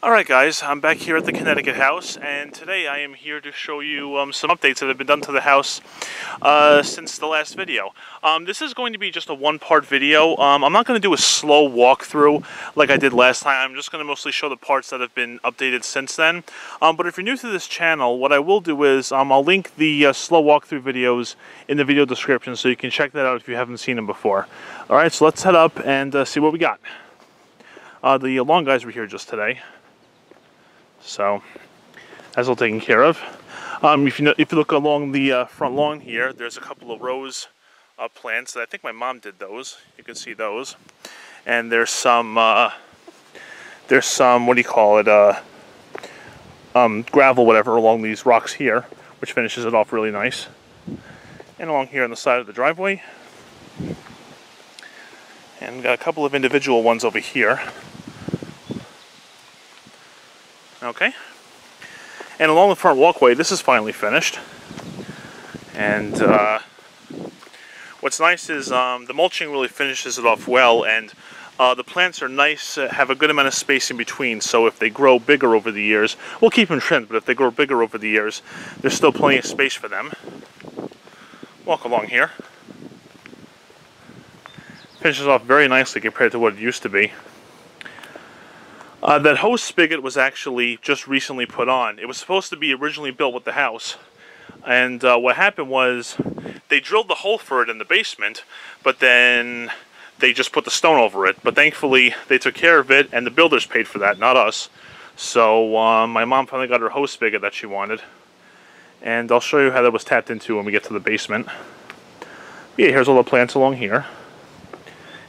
Alright guys, I'm back here at the Connecticut house and today I am here to show you um, some updates that have been done to the house uh, since the last video. Um, this is going to be just a one-part video. Um, I'm not going to do a slow walkthrough like I did last time. I'm just going to mostly show the parts that have been updated since then. Um, but if you're new to this channel, what I will do is um, I'll link the uh, slow walkthrough videos in the video description so you can check that out if you haven't seen them before. Alright, so let's head up and uh, see what we got. Uh, the long guys were here just today. So that's all taken care of. Um, if you know, if you look along the uh, front lawn here, there's a couple of rose uh, plants. That I think my mom did those. You can see those. And there's some uh, there's some what do you call it? Uh, um, gravel, whatever, along these rocks here, which finishes it off really nice. And along here on the side of the driveway. And got a couple of individual ones over here. Okay. And along the front walkway, this is finally finished. And uh, what's nice is um, the mulching really finishes it off well, and uh, the plants are nice, uh, have a good amount of space in between, so if they grow bigger over the years, we'll keep them trimmed, but if they grow bigger over the years, there's still plenty of space for them. Walk along here. Finishes off very nicely compared to what it used to be. Uh, that hose spigot was actually just recently put on. It was supposed to be originally built with the house. And uh, what happened was they drilled the hole for it in the basement, but then they just put the stone over it. But thankfully, they took care of it, and the builders paid for that, not us. So um, my mom finally got her hose spigot that she wanted. And I'll show you how that was tapped into when we get to the basement. Yeah, here's all the plants along here.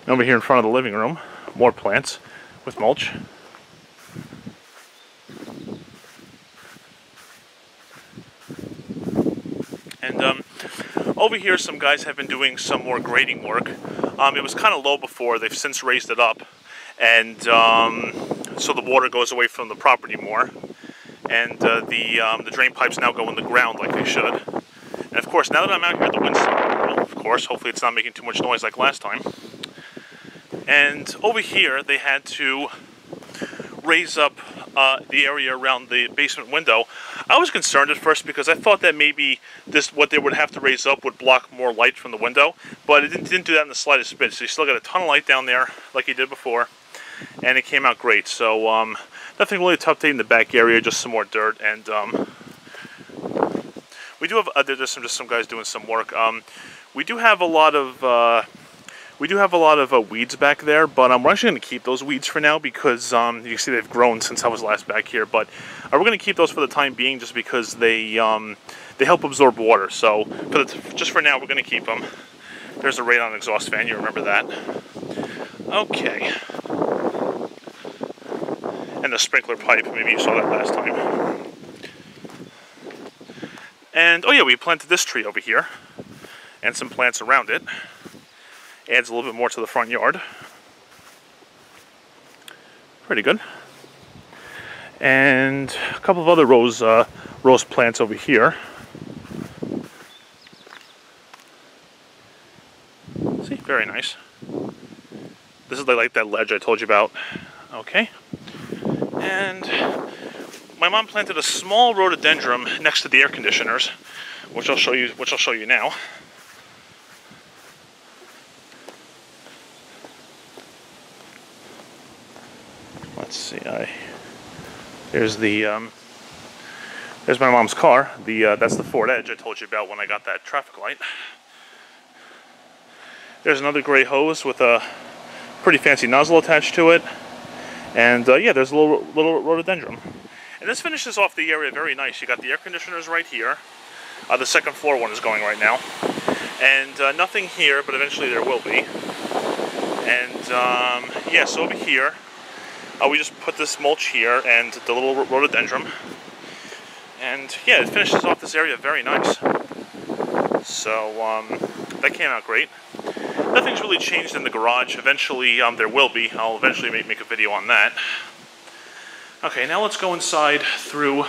And over here in front of the living room, more plants with mulch. And um, over here, some guys have been doing some more grading work. Um, it was kind of low before. They've since raised it up. And um, so the water goes away from the property more. And uh, the, um, the drain pipes now go in the ground like they should. And of course, now that I'm out here the windstorm, of course, hopefully it's not making too much noise like last time. And over here, they had to raise up uh, the area around the basement window. I was concerned at first because I thought that maybe this what they would have to raise up would block more light from the window, but it didn't, didn't do that in the slightest bit. So you still got a ton of light down there like you did before, and it came out great. So um, nothing really to update in the back area, just some more dirt and. Um, we do have uh, there's some just some guys doing some work. Um, we do have a lot of uh, we do have a lot of uh, weeds back there, but um, we're actually going to keep those weeds for now because um, you can see they've grown since I was last back here. But uh, we're going to keep those for the time being just because they um, they help absorb water. So for the, just for now, we're going to keep them. There's a radon exhaust fan. You remember that? Okay. And the sprinkler pipe. Maybe you saw that last time. And oh yeah, we planted this tree over here and some plants around it. Adds a little bit more to the front yard. Pretty good. And a couple of other rose, uh, rose plants over here. See, very nice. This is like that ledge I told you about. Okay. And my mom planted a small rhododendron next to the air conditioners, which I'll show you, which I'll show you now. let's see, I, here's the, um, there's my mom's car. The uh, That's the Ford Edge I told you about when I got that traffic light. There's another gray hose with a pretty fancy nozzle attached to it. And uh, yeah, there's a little, little rhododendron. And this finishes off the area very nice. You got the air conditioners right here. Uh, the second floor one is going right now. And uh, nothing here, but eventually there will be. And um, yes, yeah, so over here, uh, we just put this mulch here and the little rhododendron. And yeah, it finishes off this area very nice. So um, that came out great. Nothing's really changed in the garage. Eventually, um, there will be. I'll eventually make, make a video on that. Okay, now let's go inside through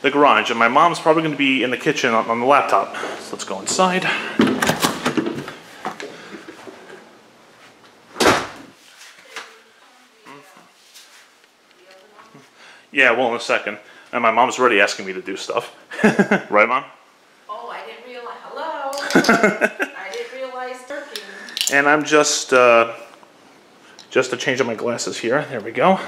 the garage. And my mom's probably going to be in the kitchen on, on the laptop. So let's go inside. Yeah, well, in a second. And my mom's already asking me to do stuff. right, Mom? Oh, I didn't realize, hello? I didn't realize turkey. And I'm just, uh, just to change up my glasses here. There we go.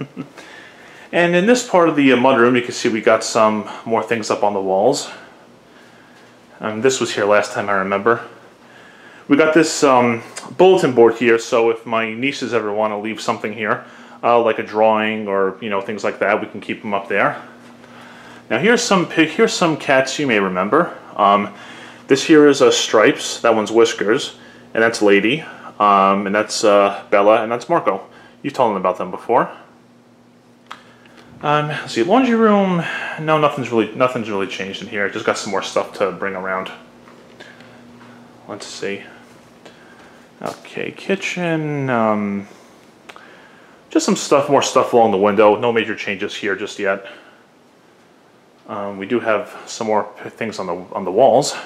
and in this part of the uh, mudroom, you can see we got some more things up on the walls. Um, this was here last time I remember. We got this um, bulletin board here, so if my nieces ever want to leave something here, uh, like a drawing or you know things like that, we can keep them up there. Now here's some here's some cats you may remember. Um, this here is a Stripes, that one's Whiskers, and that's Lady, um, and that's uh, Bella, and that's Marco. You've told them about them before. Um, let's see, laundry room. No, nothing's really nothing's really changed in here. Just got some more stuff to bring around. Let's see. Okay, kitchen. Um, just some stuff, more stuff along the window. No major changes here just yet. Um, we do have some more things on the on the walls.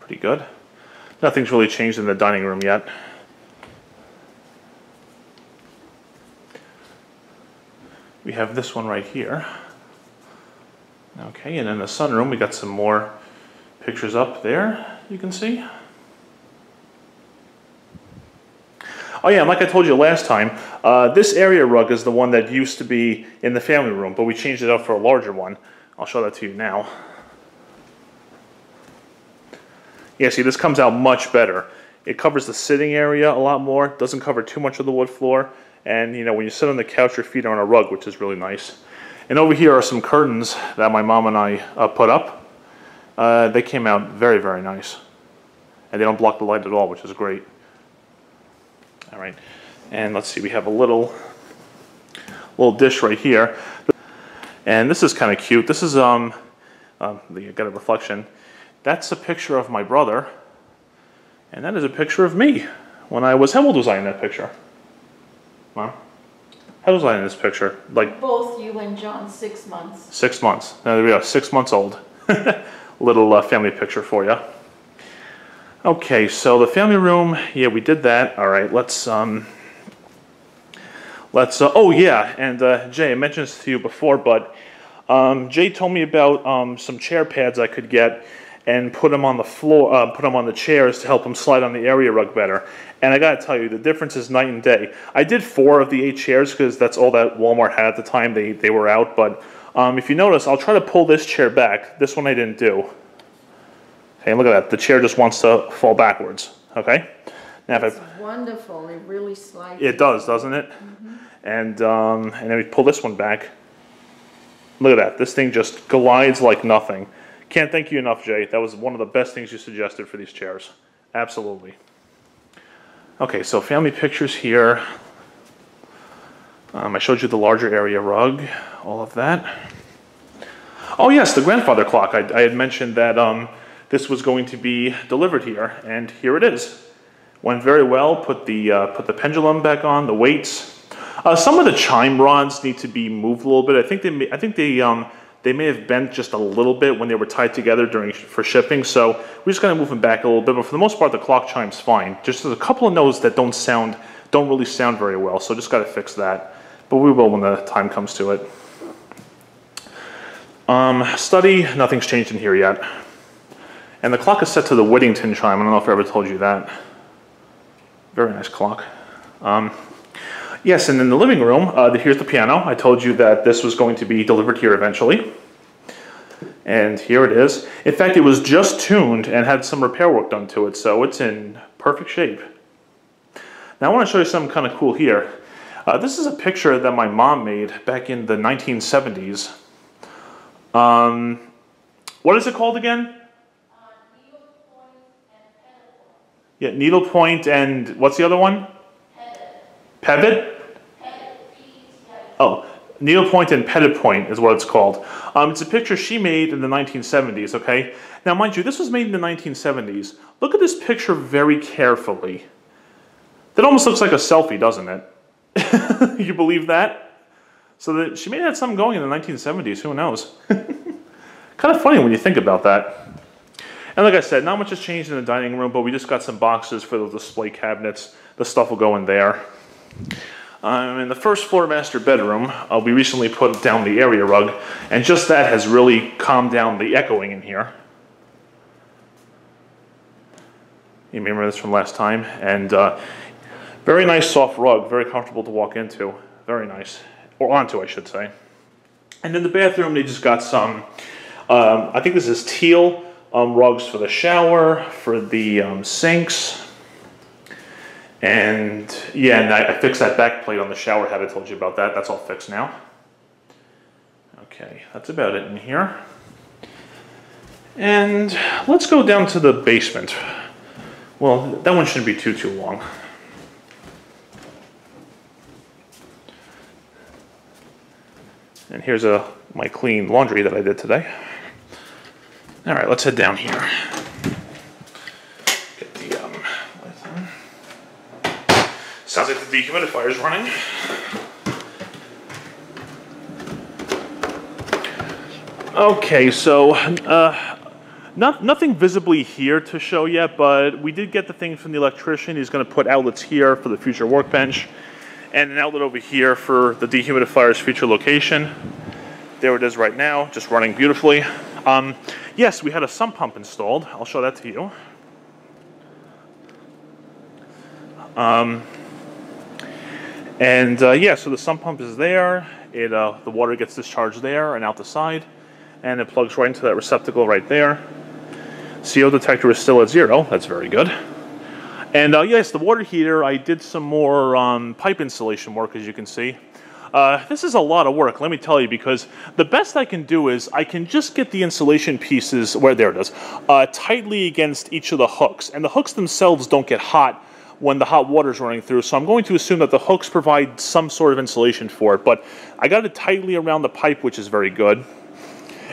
Pretty good. Nothing's really changed in the dining room yet. We have this one right here. Okay, and in the sunroom, we got some more pictures up there, you can see. Oh yeah, like I told you last time, uh, this area rug is the one that used to be in the family room, but we changed it up for a larger one. I'll show that to you now. Yeah, see, this comes out much better. It covers the sitting area a lot more, doesn't cover too much of the wood floor, and you know, when you sit on the couch, your feet are on a rug, which is really nice. And over here are some curtains that my mom and I uh, put up. Uh, they came out very, very nice. And they don't block the light at all, which is great. All right, and let's see, we have a little, little dish right here. And this is kind of cute. This is, um, um, you got a reflection. That's a picture of my brother. And that is a picture of me when I was, how old was I in that picture? Mom? How was I in this picture? Like Both you and John, six months. six months. Now, there we go, six months old. Little uh, family picture for you. Okay, so the family room, yeah, we did that. All right, let's, um, let's, uh, oh yeah, and uh, Jay, I mentioned this to you before, but um, Jay told me about um, some chair pads I could get and put them on the floor, uh, put them on the chairs to help them slide on the area rug better. And I gotta tell you, the difference is night and day. I did four of the eight chairs because that's all that Walmart had at the time. They, they were out, but um, if you notice, I'll try to pull this chair back. This one I didn't do. Okay, look at that. The chair just wants to fall backwards, okay? Now if I, wonderful, it really slides. it does, doesn't it? Mm -hmm. And, um, and then we pull this one back. Look at that. This thing just glides like nothing. Can't thank you enough, Jay. That was one of the best things you suggested for these chairs. Absolutely. Okay, so family pictures here. Um, I showed you the larger area rug, all of that. Oh yes, the grandfather clock. I, I had mentioned that um, this was going to be delivered here, and here it is. Went very well. Put the uh, put the pendulum back on, the weights. Uh, some of the chime rods need to be moved a little bit. I think they may, I think they um, they may have bent just a little bit when they were tied together during for shipping. So we're just gonna move them back a little bit. But for the most part, the clock chime's fine. Just there's a couple of notes that don't sound don't really sound very well. So just got to fix that. But we will when the time comes to it. Um, study, nothing's changed in here yet. And the clock is set to the Whittington chime. I don't know if I ever told you that. Very nice clock. Um, yes, and in the living room, uh, here's the piano. I told you that this was going to be delivered here eventually. And here it is. In fact, it was just tuned and had some repair work done to it, so it's in perfect shape. Now I want to show you something kind of cool here. Uh, this is a picture that my mom made back in the 1970s. Um, what is it called again? Yeah, needlepoint and what's the other one? Pivot. Oh, needlepoint and petit point is what it's called. Um, it's a picture she made in the 1970s, okay? Now, mind you, this was made in the 1970s. Look at this picture very carefully. That almost looks like a selfie, doesn't it? you believe that? So that she may have had something going in the 1970s, who knows? kind of funny when you think about that. And like I said, not much has changed in the dining room, but we just got some boxes for the display cabinets. The stuff will go in there. Um, in the first floor master bedroom, uh, we recently put down the area rug, and just that has really calmed down the echoing in here. You may remember this from last time, and uh, very nice soft rug, very comfortable to walk into, very nice, or onto I should say. And in the bathroom, they just got some, um, I think this is teal um, rugs for the shower, for the um, sinks, and yeah, and I, I fixed that back plate on the shower head. I told you about that. That's all fixed now. Okay, that's about it in here. And let's go down to the basement. Well, that one shouldn't be too, too long. And here's a my clean laundry that I did today. All right, let's head down here. Sounds like the dehumidifier is running. Okay, so uh, not, nothing visibly here to show yet, but we did get the thing from the electrician. He's going to put outlets here for the future workbench and an outlet over here for the dehumidifier's future location. There it is right now, just running beautifully. Um, yes, we had a sump pump installed. I'll show that to you. Um, and uh, yeah, so the sump pump is there. It uh, the water gets discharged there and out the side, and it plugs right into that receptacle right there. CO detector is still at zero. That's very good. And uh, yes, the water heater. I did some more um, pipe installation work, as you can see. Uh, this is a lot of work, let me tell you, because the best I can do is I can just get the insulation pieces, where there it is, uh, tightly against each of the hooks. And the hooks themselves don't get hot when the hot water is running through. So I'm going to assume that the hooks provide some sort of insulation for it. But I got it tightly around the pipe, which is very good.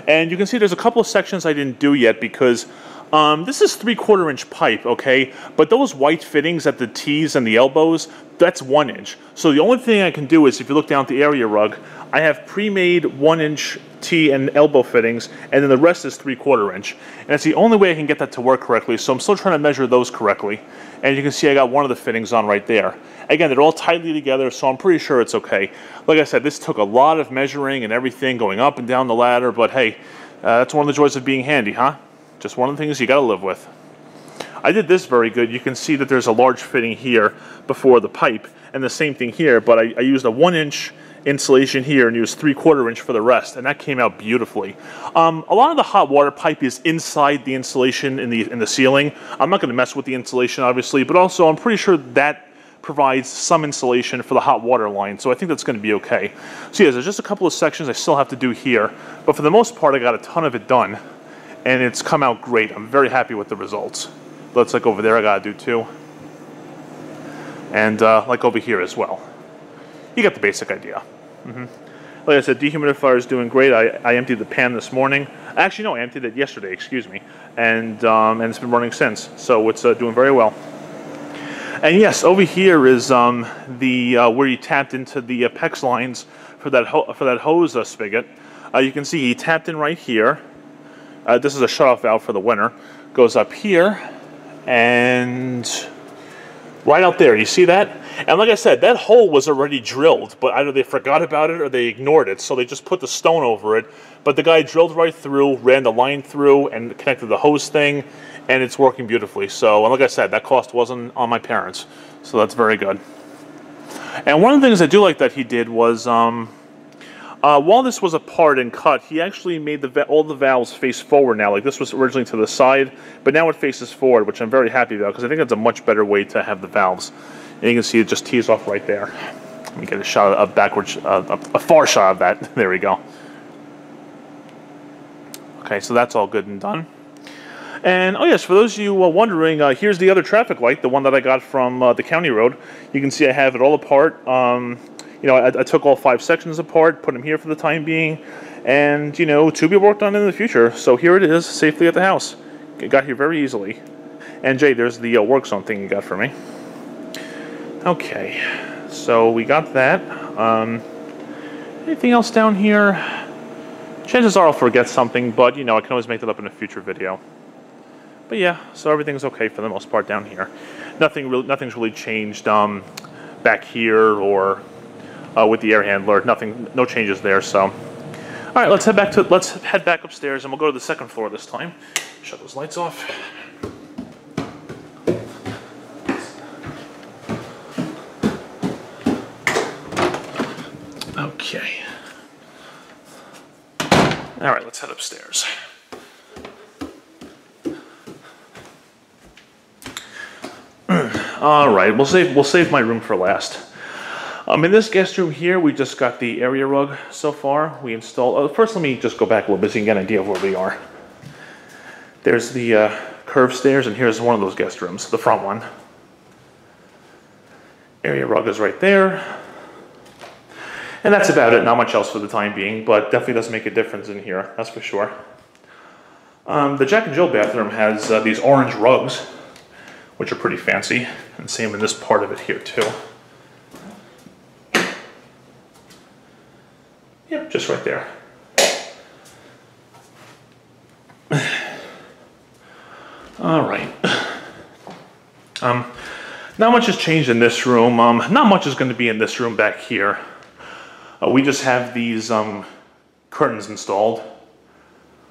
And you can see there's a couple of sections I didn't do yet because um, this is three quarter inch pipe, okay? But those white fittings at the T's and the elbows, that's one inch. So the only thing I can do is if you look down at the area rug, I have pre-made one inch T and elbow fittings, and then the rest is three quarter inch. And that's the only way I can get that to work correctly. So I'm still trying to measure those correctly. And you can see I got one of the fittings on right there. Again, they're all tightly together, so I'm pretty sure it's okay. Like I said, this took a lot of measuring and everything, going up and down the ladder, but hey, uh, that's one of the joys of being handy, huh? Just one of the things you gotta live with. I did this very good. You can see that there's a large fitting here before the pipe, and the same thing here, but I, I used a one inch insulation here and use three quarter inch for the rest and that came out beautifully. Um, a lot of the hot water pipe is inside the insulation in the, in the ceiling. I'm not going to mess with the insulation obviously but also I'm pretty sure that provides some insulation for the hot water line so I think that's going to be okay. So yeah there's just a couple of sections I still have to do here but for the most part I got a ton of it done and it's come out great. I'm very happy with the results. Let's like over there I got to do too and uh, like over here as well you get the basic idea. Mm -hmm. Like I said, dehumidifier is doing great. I, I emptied the pan this morning. Actually, no, I emptied it yesterday, excuse me. And, um, and it's been running since. So it's uh, doing very well. And yes, over here is um, the uh, where you tapped into the PEX lines for that, for that hose uh, spigot. Uh, you can see he tapped in right here. Uh, this is a shutoff valve for the winter. Goes up here and right out there. You see that? And like I said, that hole was already drilled, but either they forgot about it or they ignored it, so they just put the stone over it. But the guy drilled right through, ran the line through, and connected the hose thing, and it's working beautifully. So, and like I said, that cost wasn't on my parents, so that's very good. And one of the things I do like that he did was, um, uh, while this was apart and cut, he actually made the all the valves face forward now. Like this was originally to the side, but now it faces forward, which I'm very happy about because I think that's a much better way to have the valves. And you can see it just tees off right there. Let me get a shot of backwards, uh, a, far shot of that. there we go. Okay, so that's all good and done. And oh yes, for those of you wondering, uh, here's the other traffic light, the one that I got from uh, the county road. You can see I have it all apart. Um, you know, I, I, took all five sections apart, put them here for the time being, and you know, to be worked on in the future. So here it is, safely at the house. It got here very easily. And Jay, there's the uh, work zone thing you got for me. Okay, so we got that. Um, anything else down here? Chances are I'll forget something, but you know, I can always make that up in a future video. but yeah, so everything's okay for the most part down here. Nothing really, nothing's really changed um, back here or uh, with the air handler. Nothing, no changes there. So, all right, let's head back to let's head back upstairs and we'll go to the second floor this time. Shut those lights off. Okay. All right, let's head upstairs. All right, we'll save we'll save my room for last. Um, in this guest room here, we just got the area rug so far. We installed. Oh, first, let me just go back a little bit so you can get an idea of where we are. There's the uh, curved stairs, and here's one of those guest rooms, the front one. Area rug is right there. And that's about it, not much else for the time being, but definitely does make a difference in here, that's for sure. Um, the Jack and Jill bathroom has uh, these orange rugs, which are pretty fancy, and same in this part of it here too. Yep, just right there. All right. Um, not much has changed in this room. Um, not much is going to be in this room back here. Uh, we just have these um, curtains installed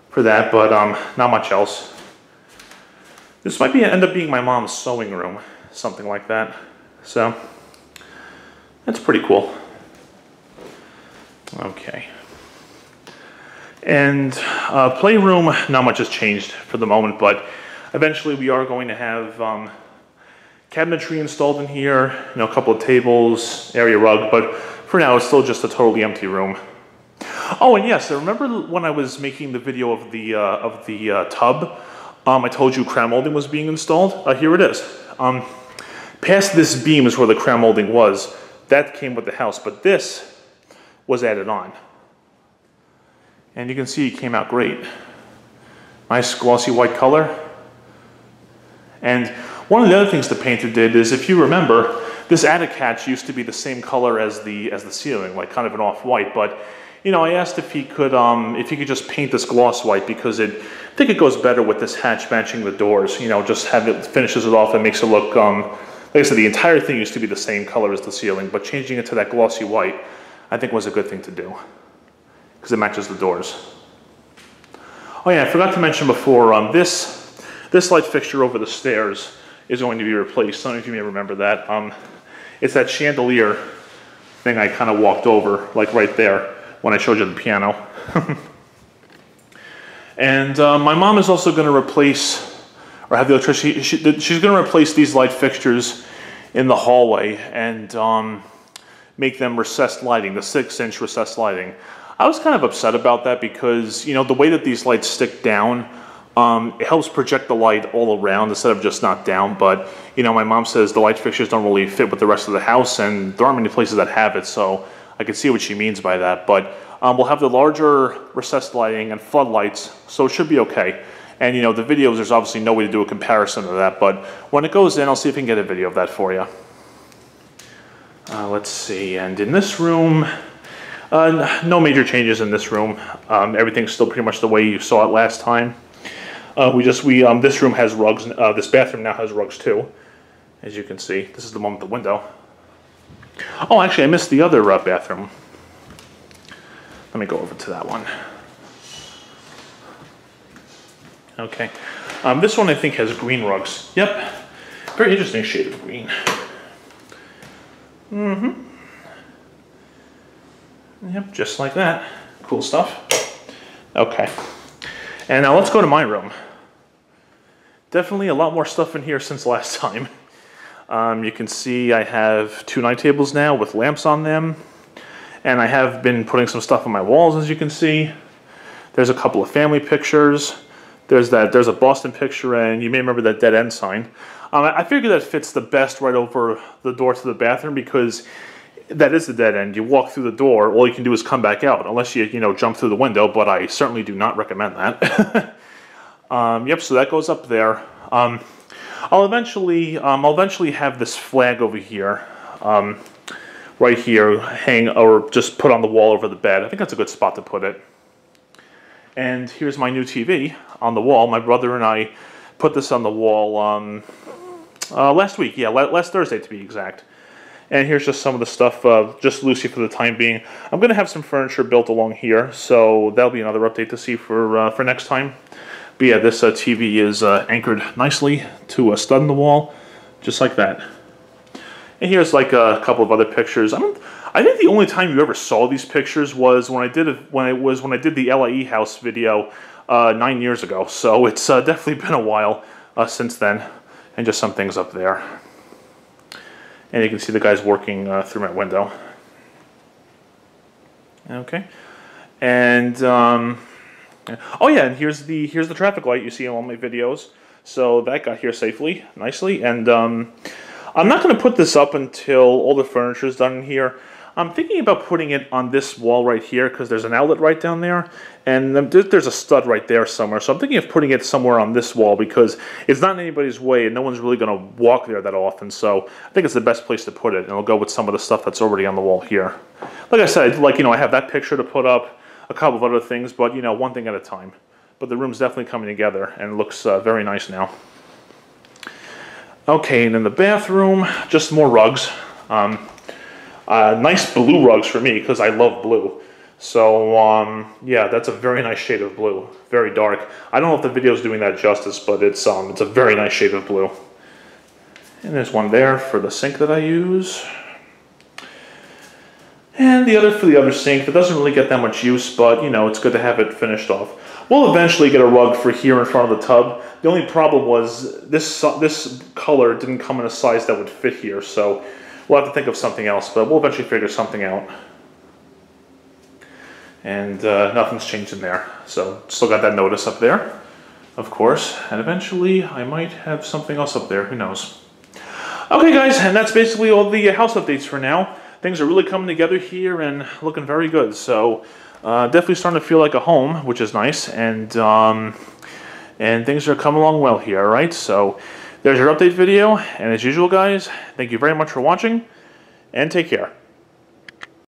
for that, but um, not much else. This might be end up being my mom's sewing room, something like that. So that's pretty cool. Okay. And uh, playroom, not much has changed for the moment, but eventually we are going to have um, cabinetry installed in here, you know, a couple of tables, area rug, but for now, it's still just a totally empty room. Oh, and yes, I remember when I was making the video of the, uh, of the uh, tub, um, I told you crown molding was being installed. Uh, here it is. Um, past this beam is where the crown molding was. That came with the house, but this was added on. And you can see it came out great. Nice glossy white color. And one of the other things the painter did is, if you remember, this attic hatch used to be the same color as the as the ceiling, like kind of an off-white, but you know, I asked if he could um, if he could just paint this gloss white because it I think it goes better with this hatch matching the doors. You know, just have it finishes it off and makes it look um, like I said, the entire thing used to be the same color as the ceiling, but changing it to that glossy white, I think was a good thing to do because it matches the doors. Oh yeah, I forgot to mention before, um, this, this light fixture over the stairs is going to be replaced. Some of you may remember that. Um, it's that chandelier thing I kind of walked over, like right there, when I showed you the piano. and uh, my mom is also going to replace, or have the electricity, she, she's going to replace these light fixtures in the hallway and um, make them recessed lighting, the six inch recessed lighting. I was kind of upset about that because, you know, the way that these lights stick down, um, it helps project the light all around instead of just not down. But, you know, my mom says the light fixtures don't really fit with the rest of the house, and there aren't many places that have it, so I can see what she means by that. But um, we'll have the larger recessed lighting and floodlights, so it should be okay. And, you know, the videos, there's obviously no way to do a comparison of that, but when it goes in, I'll see if I can get a video of that for you. Uh, let's see, and in this room, uh, no major changes in this room. Um, everything's still pretty much the way you saw it last time. Uh, we just, we, um, this room has rugs, uh, this bathroom now has rugs too, as you can see. This is the one with the window. Oh, actually, I missed the other uh, bathroom. Let me go over to that one. Okay. Um, this one I think has green rugs. Yep. Very interesting shade of green. Mm-hmm. Yep, just like that. Cool stuff. Okay. And now let's go to my room. Definitely a lot more stuff in here since last time. Um, you can see I have two night tables now with lamps on them. And I have been putting some stuff on my walls, as you can see. There's a couple of family pictures. There's that. There's a Boston picture, and you may remember that dead end sign. Um, I figure that fits the best right over the door to the bathroom because that is the dead end. You walk through the door, all you can do is come back out, unless you, you know, jump through the window, but I certainly do not recommend that. Um, yep, so that goes up there. Um, I'll eventually, um, I'll eventually have this flag over here, um, right here, hang or just put on the wall over the bed. I think that's a good spot to put it. And here's my new TV on the wall. My brother and I put this on the wall um, uh, last week. Yeah, la- last Thursday to be exact. And here's just some of the stuff, uh, just loosely for the time being. I'm going to have some furniture built along here, so that'll be another update to see for uh, for next time. But yeah, this uh, TV is uh, anchored nicely to a stud in the wall, just like that. And here's like a couple of other pictures. I don't. I think the only time you ever saw these pictures was when I did it when it was when I did the LIE house video uh, nine years ago. So it's uh, definitely been a while uh, since then. And just some things up there. And you can see the guys working uh, through my window. Okay. And um, oh yeah, and here's the here's the traffic light you see in all my videos. So that got here safely, nicely, and um, I'm not going to put this up until all the furniture is done in here. I'm thinking about putting it on this wall right here because there's an outlet right down there and there's a stud right there somewhere. So I'm thinking of putting it somewhere on this wall because it's not in anybody's way and no one's really going to walk there that often. So I think it's the best place to put it and it'll go with some of the stuff that's already on the wall here. Like I said, like, you know, I have that picture to put up, a couple of other things, but, you know, one thing at a time. But the room's definitely coming together and looks uh, very nice now. Okay, and in the bathroom, just more rugs. Um, uh, nice blue rugs for me because I love blue. So um, yeah, that's a very nice shade of blue, very dark. I don't know if the video is doing that justice, but it's um, it's a very nice shade of blue. And there's one there for the sink that I use. And the other for the other sink that doesn't really get that much use, but you know, it's good to have it finished off. We'll eventually get a rug for here in front of the tub. The only problem was this this color didn't come in a size that would fit here, so We'll have to think of something else, but we'll eventually figure something out. And uh, nothing's changed in there. So still got that notice up there, of course. And eventually I might have something else up there, who knows. Okay guys, and that's basically all the house updates for now. Things are really coming together here and looking very good. So uh, definitely starting to feel like a home, which is nice. And um, and things are coming along well here, right? So there's your update video, and as usual guys, thank you very much for watching, and take care.